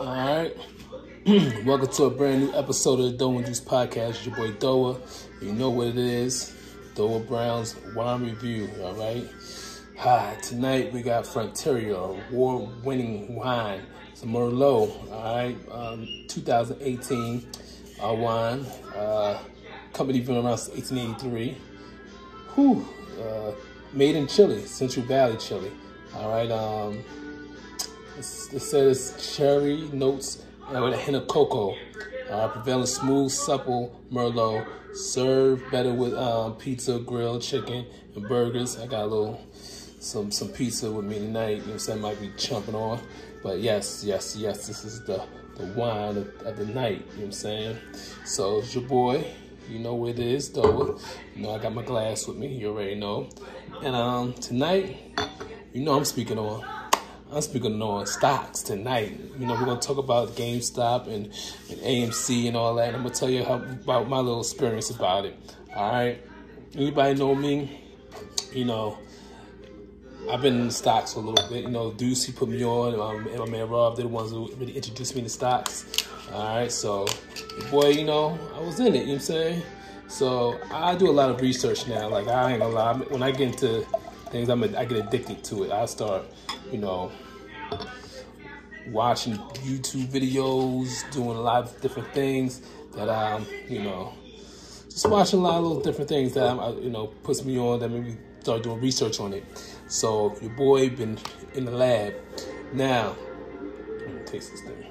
All right. Welcome to a brand new episode of the Doah Duce Podcast. It's your boy Doah. You know what it is. Doah Brown's Wine Review. All right. Hi. Tonight we got Frontera, award-winning wine. It's a Merlot. All right. Um, 2018 uh, wine. Uh, company been around since 1883. Whew. Uh, made in Chile, Central Valley, Chile. All right. Um, it says cherry notes with a hint of cocoa. Uh, prevailing smooth, supple Merlot. Served better with um, pizza, grilled chicken, and burgers. I got a little some some pizza with me tonight. You know what I'm saying? Might be chumping on. But yes, yes, yes, this is the, the wine of, of the night. You know what I'm saying? So it's your boy. You know what it is, though. You know I got my glass with me. You already know. And um tonight, you know I'm speaking on. I'm speaking on stocks tonight. You know, we're gonna talk about GameStop and, and AMC and all that. And I'm gonna tell you how, about my little experience about it. All right. Anybody know me? You know, I've been in stocks a little bit. You know, Duce, he put me on, um, and my man Rob, they're the ones who really introduced me to stocks. All right, so, boy, you know, I was in it, you know what I'm saying? So, I do a lot of research now. Like, I ain't gonna lie, when I get into things, I'm a, I get addicted to it. I start, you know, watching YouTube videos, doing a lot of different things that um, you know, just watching a lot of little different things that I, you know puts me on that maybe start doing research on it. So your boy been in the lab. Now, let me taste this thing.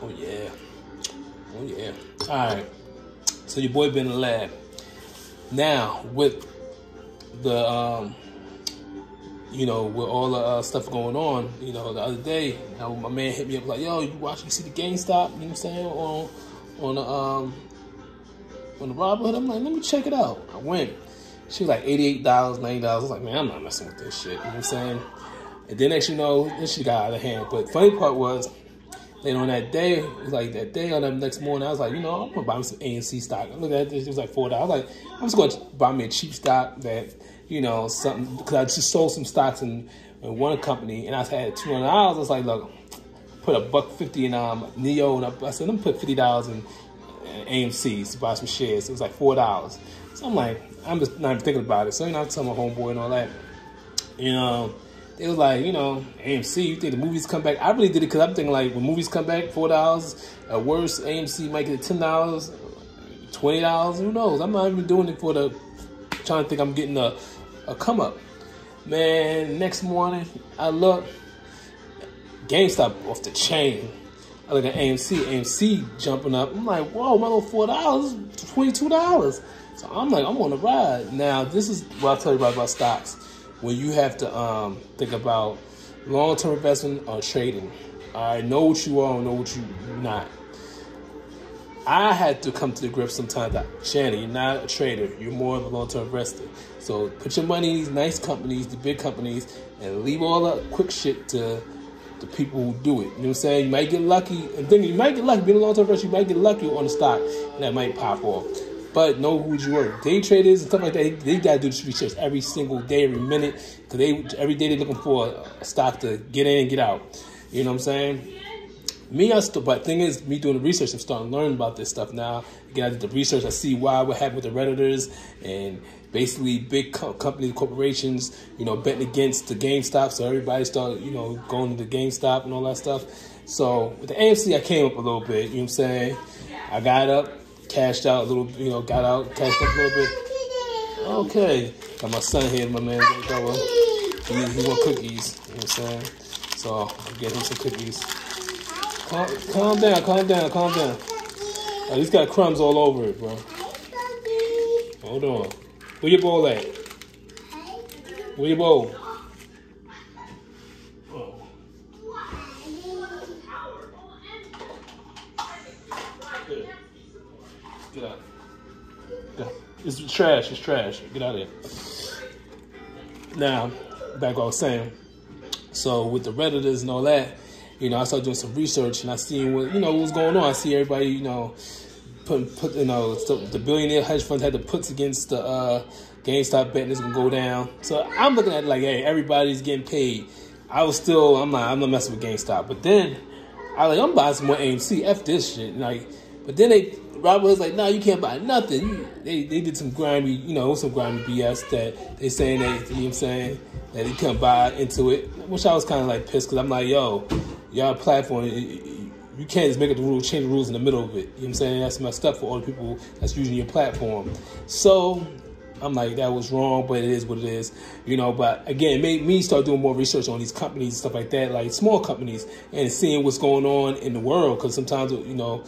Oh yeah, oh yeah. All right. So your boy been in the lab. Now with the um, you know, with all the uh, stuff going on, you know, the other day, you know, my man hit me up like, "Yo, you watch? You see the GameStop? You know what I'm saying? On on the um on the Robinhood." I'm like, "Let me check it out." I went. She was like eighty eight dollars, ninety dollars. I was like, "Man, I'm not messing with this shit." You know what I'm saying? And then next you know, this shit got out of hand. But funny part was, then on that day, like that day on that next morning, I was like, you know, I'm gonna buy me some AMC stock. I at this, it was like four dollars. I was like, I'm just gonna buy me a cheap stock that you know, something because I just sold some stocks in, in one company and I had two hundred dollars. I was like, look, put a buck fifty in um NIO and I, I said, let me put fifty dollars in, in AMC's to buy some shares. It was like four dollars. So I'm like, I'm just not even thinking about it. So you know, I tell my homeboy and all that. You know, it was like, you know, AMC, you think the movies come back? I really did it because I'm thinking like when movies come back, four dollars. At worst, AMC might get ten dollars, twenty dollars. Who knows? I'm not even doing it for the trying to think I'm getting a a come up. Man, next morning I look, GameStop off the chain. I look at AMC, AMC jumping up. I'm like, whoa, my little four dollars, twenty two dollars. So I'm like, I'm on the ride. Now this is what I tell you about stocks, where you have to um, think about long term investment or trading. I know what you are, and know what you're not. I had to come to the grip sometimes that Shannon, you're not a trader. You're more of a long-term investor. So put your money in these nice companies, the big companies, and leave all the quick shit to the people who do it. You know what I'm saying? You might get lucky. And think you might get lucky. Being a long-term investor, you might get lucky on the stock, and that might pop off. But know who you are. Day traders and stuff like that, they, gotta do this research every single day, every minute, because they every day they're looking for a stock to get in and get out. You know what I'm saying? me, I still, but thing is, me doing the research, I'm starting to learn about this stuff now. Again, I did the research, I see why what happened with the Redditors and basically big co- companies, corporations, you know, betting against the GameStop. So everybody started, you know, going to the GameStop and all that stuff. So with the AMC, I came up a little bit, you know what I'm saying? I got up, cashed out a little, you know, got out, cashed up a little bit. Okay. Got my son here, my man. He, he want cookies, you know what I'm saying? So I'll get him some cookies. Calm, calm down, calm down, calm down. Oh, he's got crumbs all over it, bro. Hold on. Where your bowl at? Where your bowl? It's trash. It's trash. Get out of here. Now, back what I was saying. So with the redditors and all that, you know, I started doing some research and I seen what you know what was going on. I see everybody, you know, put put you know the billionaire hedge funds had the puts against the uh, GameStop betting is gonna go down. So I'm looking at like, hey, everybody's getting paid. I was still, I'm not, I'm not messing with GameStop. But then I like, I'm buying some more AMC. F this shit. Like, but then they, Robert was like, no, nah, you can't buy nothing. You, they, they did some grimy, you know, some grimy BS that they saying that, you know what I'm saying, that he couldn't buy into it. Which I was kind of like pissed because I'm like, yo, y'all platform, you can't just make it the rule, change the rules in the middle of it. You know what I'm saying? That's messed up for all the people that's using your platform. So I'm like, that was wrong, but it is what it is, you know. But again, it made me start doing more research on these companies and stuff like that, like small companies, and seeing what's going on in the world. Because sometimes, you know,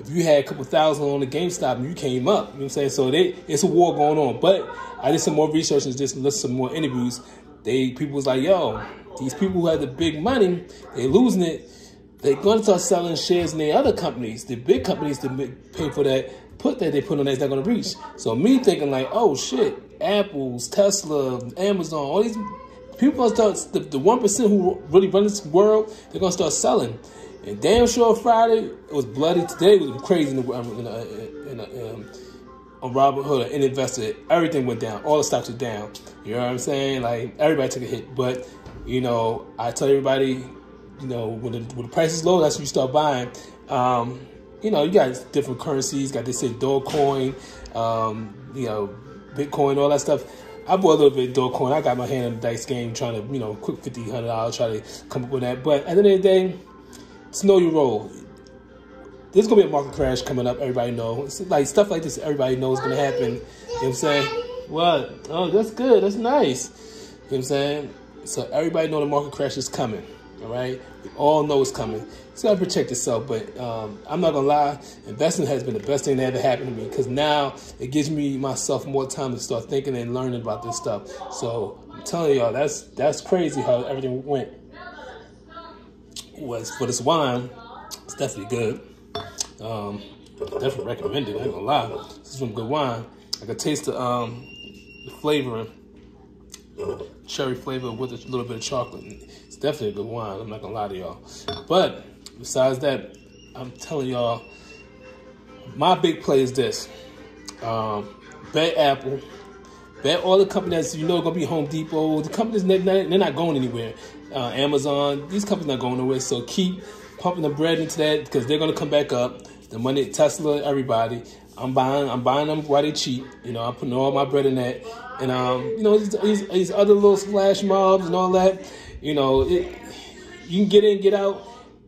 if you had a couple thousand on the GameStop and you came up, you know what I'm saying? So they, it's a war going on. But I did some more research and just listened to some more interviews. They people was like, yo, these people who have the big money, they losing it. They're going to start selling shares in the other companies, the big companies that pay for that put that they put on that's not going to reach. So me thinking like, oh shit, Apple's, Tesla, Amazon, all these people start the, the 1% who really run this world, they're going to start selling. And damn sure Friday, it was bloody. Today was crazy in the, um, in, a, in, a, um, on Robinhood and invested. Everything went down. All the stocks were down. You know what I'm saying? Like everybody took a hit. But, you know, I tell everybody, you know, when the, when the price is low, that's when you start buying. Um, you know, you got different currencies. Got this say Dogecoin, um, you know, Bitcoin, all that stuff. I bought a little bit of Dogecoin. I got my hand in the dice game, trying to, you know, quick fifty, hundred dollars, try to come up with that. But at the end of the day, it's know your role. There's gonna be a market crash coming up. Everybody knows. like stuff like this. Everybody knows gonna happen. You know what I'm saying? What? Oh, that's good. That's nice. You know what I'm saying? So everybody know the market crash is coming. All right, we all know it's coming. So gotta protect yourself. But um, I'm not gonna lie, investing has been the best thing that ever happened to me because now it gives me myself more time to start thinking and learning about this stuff. So I'm telling y'all, that's that's crazy how everything went. Was for this wine, it's definitely good. Um, definitely recommend it. I ain't gonna lie, this is some good wine. I can taste the um, the flavoring cherry flavor with a little bit of chocolate. It's definitely a good wine. I'm not gonna lie to y'all. But besides that, I'm telling y'all, my big play is this: um, bet Apple, bet all the companies you know gonna be Home Depot. The companies they're not going anywhere. Uh, Amazon, these companies not going nowhere. So keep pumping the bread into that because they're gonna come back up. The money, Tesla, everybody. I'm buying, I'm buying them while they cheap. You know, I'm putting all my bread in that, and um, you know, these, other little flash mobs and all that. You know, it, you can get in, get out,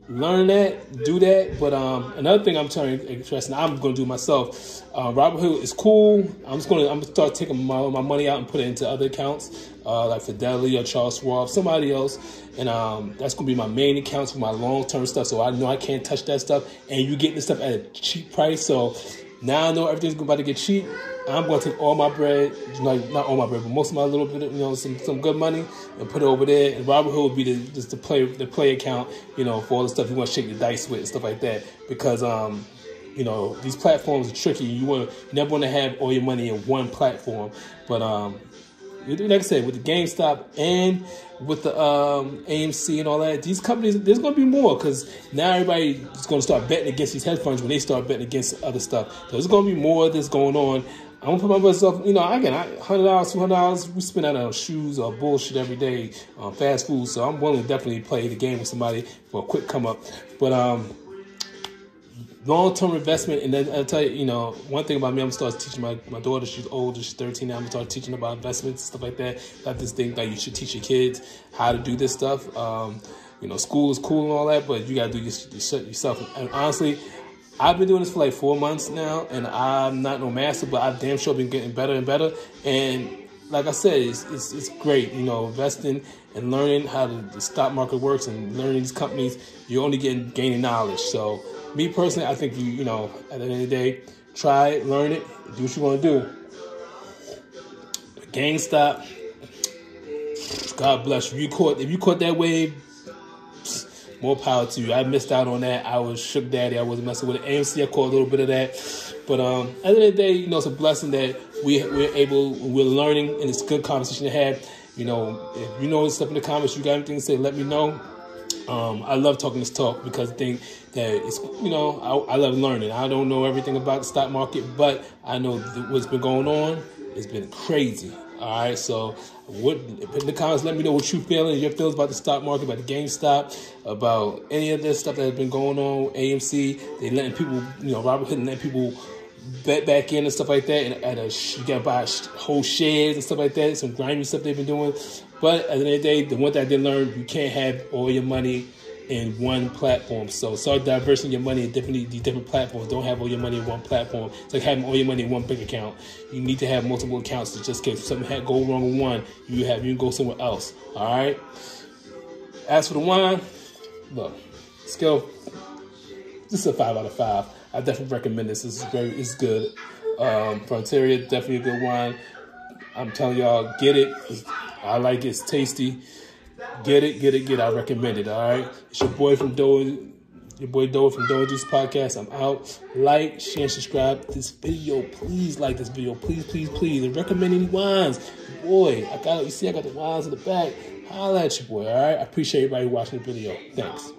learn that, do that. But um, another thing I'm trying to express, and I'm going to do myself. Uh, Robinhood is cool. I'm just going to, I'm to start taking my, my money out and put it into other accounts, uh, like Fidelity or Charles Schwab, somebody else, and um, that's going to be my main accounts for my long term stuff. So I know I can't touch that stuff, and you getting this stuff at a cheap price. So now I know everything's about to get cheap. I'm going to take all my bread, like not all my bread, but most of my little bit, of, you know, some some good money, and put it over there. And Robinhood will be the just the play the play account, you know, for all the stuff you want to shake the dice with and stuff like that. Because um, you know, these platforms are tricky. You want you never want to have all your money in one platform, but um, like I said, with the GameStop and with the um, AMC and all that, these companies, there's going to be more because now everybody is going to start betting against these hedge funds when they start betting against other stuff. So there's going to be more that's going on. I'm gonna put myself, you know, I get hundred dollars, two hundred dollars. We spend that on shoes or bullshit every day, on fast food. So I'm willing to definitely play the game with somebody for a quick come up. But um, long term investment. And then I'll tell you, you know, one thing about me, I'm gonna start teaching my, my daughter. She's older, she's 13 now. I'm gonna start teaching about investments, stuff like that. Got this thing that you should teach your kids how to do this stuff. Um, you know, school is cool and all that, but you gotta do your, your, yourself. And honestly, I've been doing this for like four months now, and I'm not no master, but I've damn sure been getting better and better. And like I said, it's, it's, it's great, you know, investing and learning how the stock market works and learning these companies. You're only getting gaining knowledge. So me personally, I think you, you know, at the end of the day, try it, learn it, do what you want to do. GameStop, God bless you. You caught if you caught that wave, more power to you. I missed out on that. I was shook daddy. I wasn't messing with it. AMC, I caught a little bit of that. But um, at the end of the day, you know, it's a blessing that we we're able, we're learning, and it's a good conversation to have. You know, if you know stuff in the comments, you got anything to say, let me know. Um, I love talking this talk because I think that it's you know I, I, love learning. I don't know everything about the stock market, but I know what's been going on. It's been crazy. All right, so what? In the comments. Let me know what you're feeling. Your feelings about the stock market, about the GameStop, about any of this stuff that has been going on. AMC, they letting people, you know, Robinhood letting people bet back in and stuff like that. And at a, you got to buy whole shares and stuff like that. Some grimy stuff they've been doing. But at the end of the day, the one thing I did learn, you can't have all your money in one platform. So start diversifying your money in different these different platforms. Don't have all your money in one platform. It's like having all your money in one bank account. You need to have multiple accounts just in case something had go wrong with one, you have you can go somewhere else. All right. As for the wine, look, scale. This is a five out of five. I definitely recommend this. This is very, it's good. Um, Frontera, definitely a good wine. I'm telling y'all, get it. I like it. It's tasty. Get it, get it, get it. I recommend it. All right. It's your boy from Doah, your boy Doah from Doah Duce Podcast. I'm out. Like, share, subscribe this video. Please like this video. Please, please, please. And recommend any wines. Boy, I got you see I got the wines in the back. Holla at you, boy. All right. I appreciate everybody watching the video. Thanks.